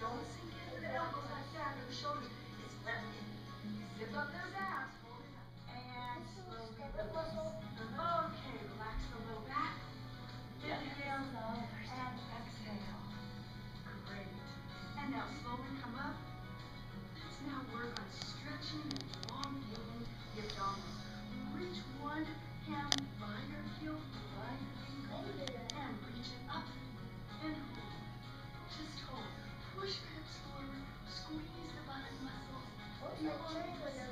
Don't sink into the elbows like that and family shoulders. It's left. Slip up those abs. What my parents were